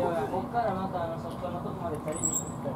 ここからまたあのそこのとこまでチャリに行ったり